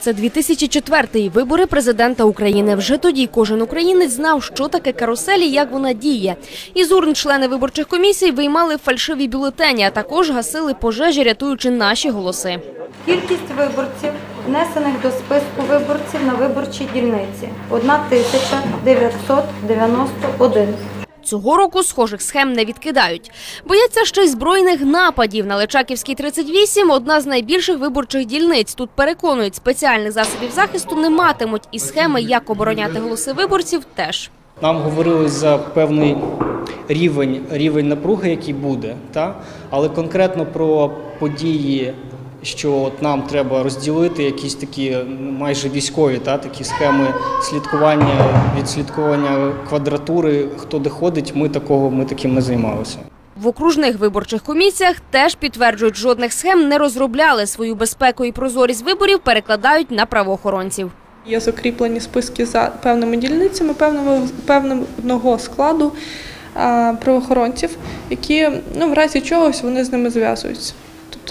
Це 2004-й вибори президента України. Вже тоді кожен українець знав, що таке каруселі, як вона діє. Із урн члени виборчих комісій виймали фальшиві бюлетені, а також гасили пожежі, рятуючи наші голоси. Кількість виборців, внесених до списку виборців на виборчій дільниці 1991. Цього року схожих схем не відкидають. Бояться ще й збройних нападів. На Личаківській 38 – одна з найбільших виборчих дільниць. Тут переконують, спеціальних засобів захисту не матимуть. І схеми, як обороняти голоси виборців, теж. Нам говорили за певний рівень, рівень напруги, який буде, та? але конкретно про події, що от нам треба розділити якісь такі майже військові, та? такі схеми слідкування, відслідкування квадратури, хто де ходить, ми такого ми таким не займалися. В окружних виборчих комісіях теж підтверджують, жодних схем не розробляли. Свою безпеку і прозорість виборів перекладають на правоохоронців. Є закріплені списки за певними дільницями певного, певного складу а, правоохоронців, які ну, в разі чогось вони з ними зв'язуються.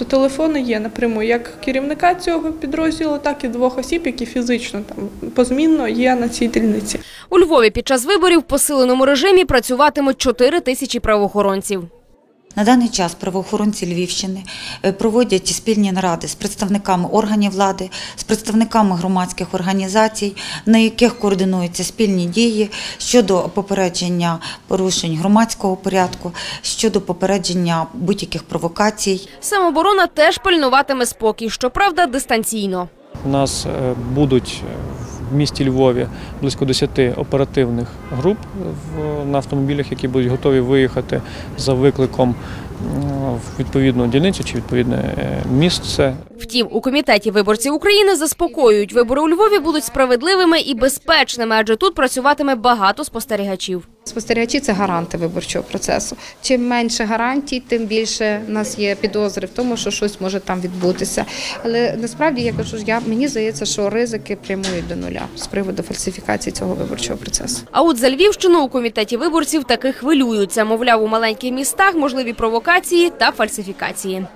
Тобто телефони є напряму як керівника цього підрозділу, так і двох осіб, які фізично там позмінно є на цій дільниці. У Львові під час виборів в посиленому режимі працюватимуть 4 тисячі правоохоронців. На даний час правоохоронці Львівщини е, проводять спільні наради з представниками органів влади, з представниками громадських організацій, на яких координуються спільні дії щодо попередження порушень громадського порядку, щодо попередження будь-яких провокацій. Самооборона теж пильнуватиме спокій, щоправда, дистанційно. У нас е, будуть е, в місті Львові близько 10 оперативних груп в- на автомобілях, які будуть готові виїхати за викликом в відповідну дільницю чи відповідне е, місце. Втім, у комітеті виборців України заспокоюють, вибори у Львові будуть справедливими і безпечними, адже тут працюватиме багато спостерігачів. Спостерігачі це гаранти виборчого процесу. Чим менше гарантій, тим більше в нас є підозри в тому, що щось може там відбутися. Але насправді я кажу, я мені здається, що ризики прямують до нуля з приводу фальсифікації цього виборчого процесу. А от за Львівщину у комітеті виборців таки хвилюються. Мовляв, у маленьких містах можливі провокації та фальсифікації.